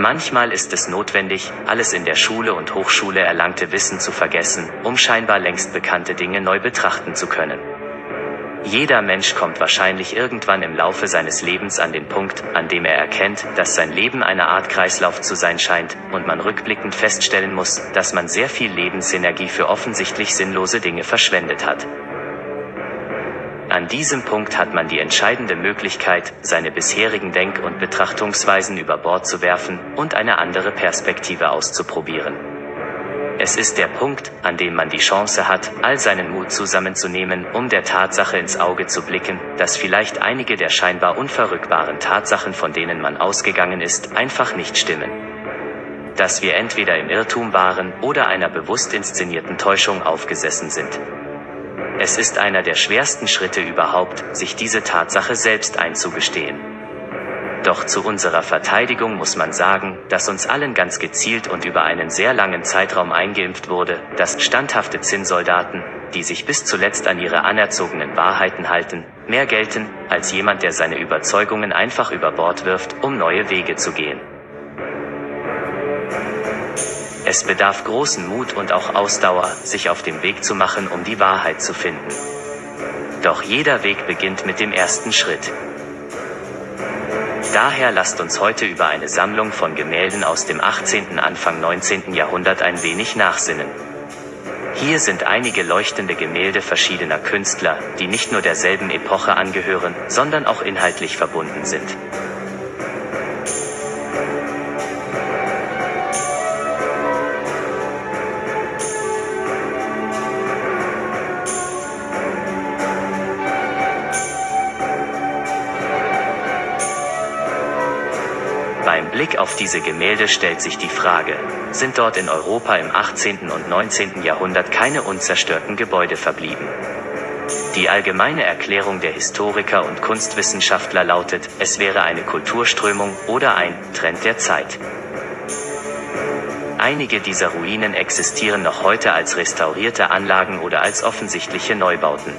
Manchmal ist es notwendig, alles in der Schule und Hochschule erlangte Wissen zu vergessen, um scheinbar längst bekannte Dinge neu betrachten zu können. Jeder Mensch kommt wahrscheinlich irgendwann im Laufe seines Lebens an den Punkt, an dem er erkennt, dass sein Leben eine Art Kreislauf zu sein scheint, und man rückblickend feststellen muss, dass man sehr viel Lebensenergie für offensichtlich sinnlose Dinge verschwendet hat. An diesem Punkt hat man die entscheidende Möglichkeit, seine bisherigen Denk- und Betrachtungsweisen über Bord zu werfen und eine andere Perspektive auszuprobieren. Es ist der Punkt, an dem man die Chance hat, all seinen Mut zusammenzunehmen, um der Tatsache ins Auge zu blicken, dass vielleicht einige der scheinbar unverrückbaren Tatsachen, von denen man ausgegangen ist, einfach nicht stimmen. Dass wir entweder im Irrtum waren oder einer bewusst inszenierten Täuschung aufgesessen sind. Es ist einer der schwersten Schritte überhaupt, sich diese Tatsache selbst einzugestehen. Doch zu unserer Verteidigung muss man sagen, dass uns allen ganz gezielt und über einen sehr langen Zeitraum eingeimpft wurde, dass standhafte Zinnsoldaten, die sich bis zuletzt an ihre anerzogenen Wahrheiten halten, mehr gelten, als jemand, der seine Überzeugungen einfach über Bord wirft, um neue Wege zu gehen. Es bedarf großen Mut und auch Ausdauer, sich auf dem Weg zu machen, um die Wahrheit zu finden. Doch jeder Weg beginnt mit dem ersten Schritt. Daher lasst uns heute über eine Sammlung von Gemälden aus dem 18. Anfang 19. Jahrhundert ein wenig nachsinnen. Hier sind einige leuchtende Gemälde verschiedener Künstler, die nicht nur derselben Epoche angehören, sondern auch inhaltlich verbunden sind. Blick auf diese Gemälde stellt sich die Frage, sind dort in Europa im 18. und 19. Jahrhundert keine unzerstörten Gebäude verblieben? Die allgemeine Erklärung der Historiker und Kunstwissenschaftler lautet, es wäre eine Kulturströmung oder ein Trend der Zeit. Einige dieser Ruinen existieren noch heute als restaurierte Anlagen oder als offensichtliche Neubauten.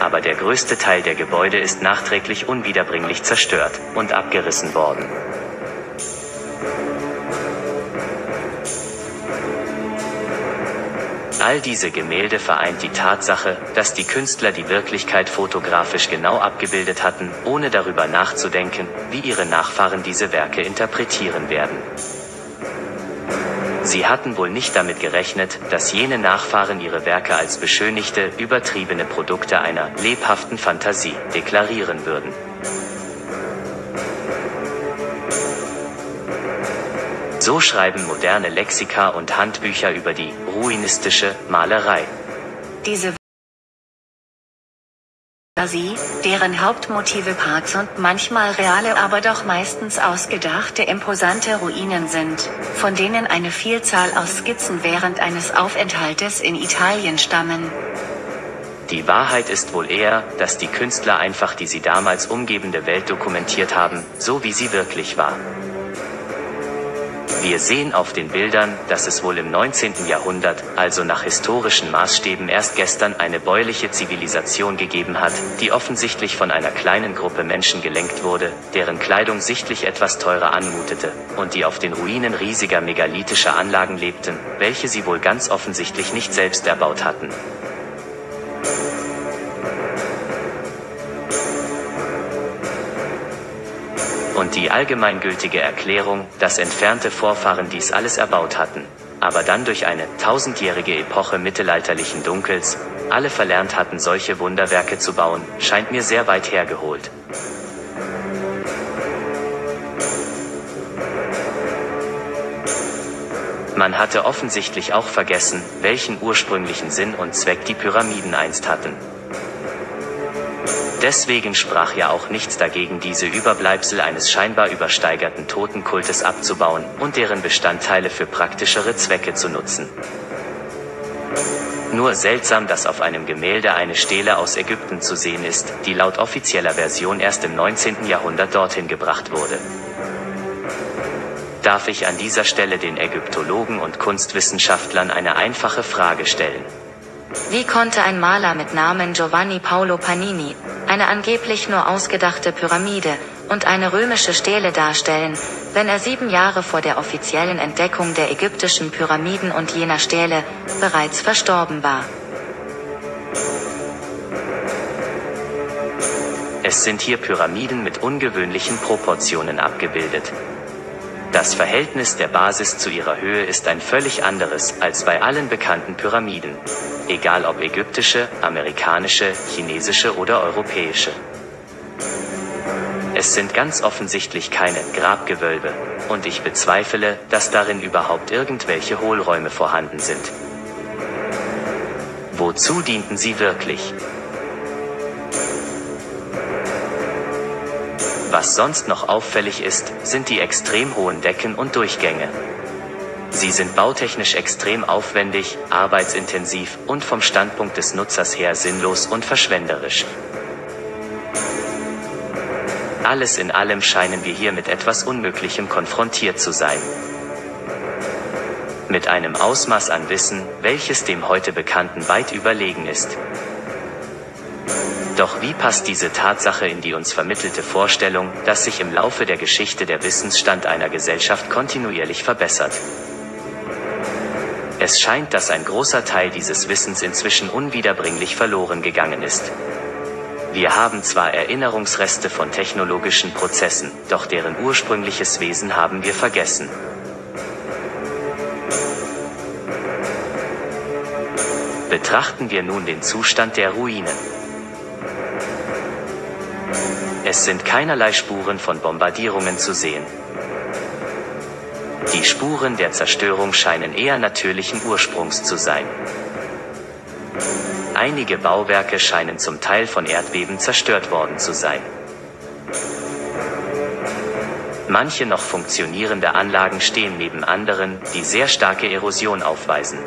Aber der größte Teil der Gebäude ist nachträglich unwiederbringlich zerstört und abgerissen worden. All diese Gemälde vereint die Tatsache, dass die Künstler die Wirklichkeit fotografisch genau abgebildet hatten, ohne darüber nachzudenken, wie ihre Nachfahren diese Werke interpretieren werden. Sie hatten wohl nicht damit gerechnet, dass jene Nachfahren ihre Werke als beschönigte, übertriebene Produkte einer lebhaften Fantasie deklarieren würden. So schreiben moderne Lexika und Handbücher über die ruinistische Malerei. Diese Fantasie, deren Hauptmotive Parks und manchmal reale, aber doch meistens ausgedachte imposante Ruinen sind, von denen eine Vielzahl aus Skizzen während eines Aufenthaltes in Italien stammen. Die Wahrheit ist wohl eher, dass die Künstler einfach die sie damals umgebende Welt dokumentiert haben, so wie sie wirklich war. Wir sehen auf den Bildern, dass es wohl im 19. Jahrhundert, also nach historischen Maßstäben erst gestern eine bäuerliche Zivilisation gegeben hat, die offensichtlich von einer kleinen Gruppe Menschen gelenkt wurde, deren Kleidung sichtlich etwas teurer anmutete, und die auf den Ruinen riesiger megalithischer Anlagen lebten, welche sie wohl ganz offensichtlich nicht selbst erbaut hatten. Und die allgemeingültige Erklärung, dass entfernte Vorfahren dies alles erbaut hatten, aber dann durch eine tausendjährige Epoche mittelalterlichen Dunkels, alle verlernt hatten, solche Wunderwerke zu bauen, scheint mir sehr weit hergeholt. Man hatte offensichtlich auch vergessen, welchen ursprünglichen Sinn und Zweck die Pyramiden einst hatten. Deswegen sprach ja auch nichts dagegen, diese Überbleibsel eines scheinbar übersteigerten Totenkultes abzubauen und deren Bestandteile für praktischere Zwecke zu nutzen. Nur seltsam, dass auf einem Gemälde eine Stele aus Ägypten zu sehen ist, die laut offizieller Version erst im 19. Jahrhundert dorthin gebracht wurde. Darf ich an dieser Stelle den Ägyptologen und Kunstwissenschaftlern eine einfache Frage stellen? Wie konnte ein Maler mit Namen Giovanni Paolo Panini, eine angeblich nur ausgedachte Pyramide, und eine römische Stele darstellen, wenn er sieben Jahre vor der offiziellen Entdeckung der ägyptischen Pyramiden und jener Stele bereits verstorben war. Es sind hier Pyramiden mit ungewöhnlichen Proportionen abgebildet. Das Verhältnis der Basis zu ihrer Höhe ist ein völlig anderes als bei allen bekannten Pyramiden. Egal ob ägyptische, amerikanische, chinesische oder europäische. Es sind ganz offensichtlich keine Grabgewölbe, und ich bezweifle, dass darin überhaupt irgendwelche Hohlräume vorhanden sind. Wozu dienten sie wirklich? Was sonst noch auffällig ist, sind die extrem hohen Decken und Durchgänge. Sie sind bautechnisch extrem aufwendig, arbeitsintensiv und vom Standpunkt des Nutzers her sinnlos und verschwenderisch. Alles in allem scheinen wir hier mit etwas Unmöglichem konfrontiert zu sein. Mit einem Ausmaß an Wissen, welches dem heute Bekannten weit überlegen ist. Doch wie passt diese Tatsache in die uns vermittelte Vorstellung, dass sich im Laufe der Geschichte der Wissensstand einer Gesellschaft kontinuierlich verbessert? Es scheint, dass ein großer Teil dieses Wissens inzwischen unwiederbringlich verloren gegangen ist. Wir haben zwar Erinnerungsreste von technologischen Prozessen, doch deren ursprüngliches Wesen haben wir vergessen. Betrachten wir nun den Zustand der Ruinen. Es sind keinerlei Spuren von Bombardierungen zu sehen. Die Spuren der Zerstörung scheinen eher natürlichen Ursprungs zu sein. Einige Bauwerke scheinen zum Teil von Erdbeben zerstört worden zu sein. Manche noch funktionierende Anlagen stehen neben anderen, die sehr starke Erosion aufweisen,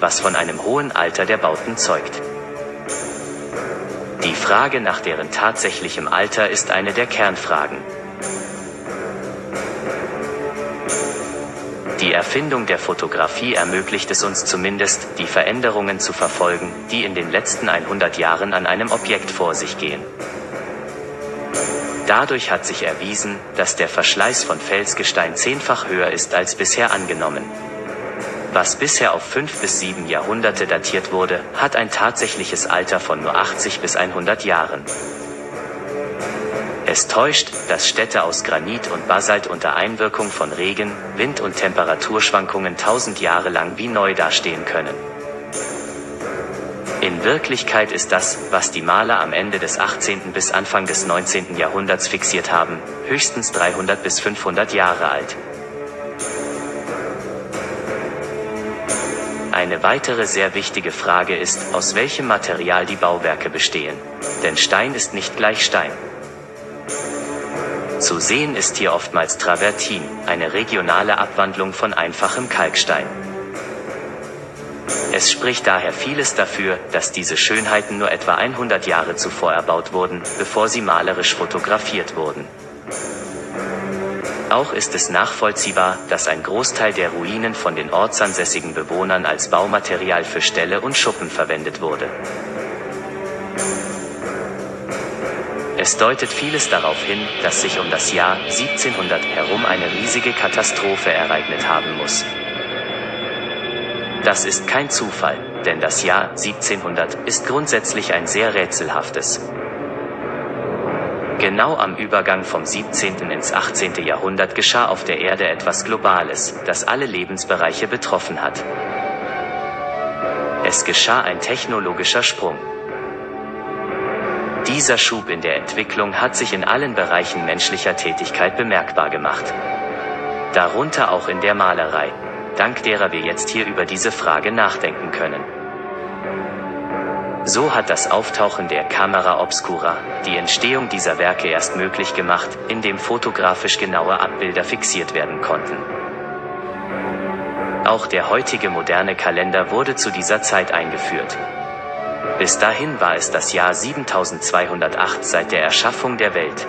was von einem hohen Alter der Bauten zeugt. Die Frage nach deren tatsächlichem Alter ist eine der Kernfragen. Die Erfindung der Fotografie ermöglicht es uns zumindest, die Veränderungen zu verfolgen, die in den letzten 100 Jahren an einem Objekt vor sich gehen. Dadurch hat sich erwiesen, dass der Verschleiß von Felsgestein zehnfach höher ist als bisher angenommen. Was bisher auf fünf bis sieben Jahrhunderte datiert wurde, hat ein tatsächliches Alter von nur 80 bis 100 Jahren. Es täuscht, dass Städte aus Granit und Basalt unter Einwirkung von Regen, Wind und Temperaturschwankungen tausend Jahre lang wie neu dastehen können. In Wirklichkeit ist das, was die Maler am Ende des 18. bis Anfang des 19. Jahrhunderts fixiert haben, höchstens 300 bis 500 Jahre alt. Eine weitere sehr wichtige Frage ist, aus welchem Material die Bauwerke bestehen. Denn Stein ist nicht gleich Stein. Zu sehen ist hier oftmals Travertin, eine regionale Abwandlung von einfachem Kalkstein. Es spricht daher vieles dafür, dass diese Schönheiten nur etwa 100 Jahre zuvor erbaut wurden, bevor sie malerisch fotografiert wurden. Auch ist es nachvollziehbar, dass ein Großteil der Ruinen von den ortsansässigen Bewohnern als Baumaterial für Ställe und Schuppen verwendet wurde. Es deutet vieles darauf hin, dass sich um das Jahr 1700 herum eine riesige Katastrophe ereignet haben muss. Das ist kein Zufall, denn das Jahr 1700 ist grundsätzlich ein sehr rätselhaftes. Genau am Übergang vom 17. ins 18. Jahrhundert geschah auf der Erde etwas Globales, das alle Lebensbereiche betroffen hat. Es geschah ein technologischer Sprung. Dieser Schub in der Entwicklung hat sich in allen Bereichen menschlicher Tätigkeit bemerkbar gemacht. Darunter auch in der Malerei, dank derer wir jetzt hier über diese Frage nachdenken können. So hat das Auftauchen der Camera Obscura die Entstehung dieser Werke erst möglich gemacht, indem fotografisch genaue Abbilder fixiert werden konnten. Auch der heutige moderne Kalender wurde zu dieser Zeit eingeführt. Bis dahin war es das Jahr 7208 seit der Erschaffung der Welt.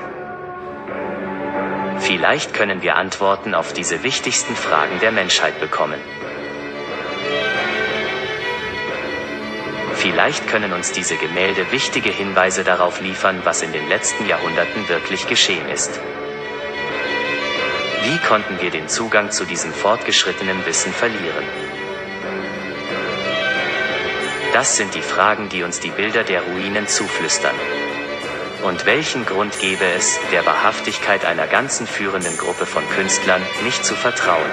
Vielleicht können wir Antworten auf diese wichtigsten Fragen der Menschheit bekommen. Vielleicht können uns diese Gemälde wichtige Hinweise darauf liefern, was in den letzten Jahrhunderten wirklich geschehen ist. Wie konnten wir den Zugang zu diesem fortgeschrittenen Wissen verlieren? Das sind die Fragen, die uns die Bilder der Ruinen zuflüstern. Und welchen Grund gäbe es, der Wahrhaftigkeit einer ganzen führenden Gruppe von Künstlern nicht zu vertrauen?